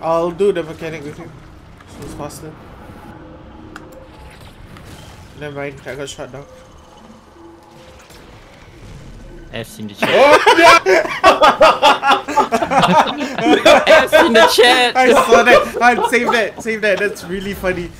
I'll do the mechanic with you. She's faster. Never mind, I got shot down. F's in the chat. Oh, F's in the chat. I saw that. I saved that. Save that. That's really funny.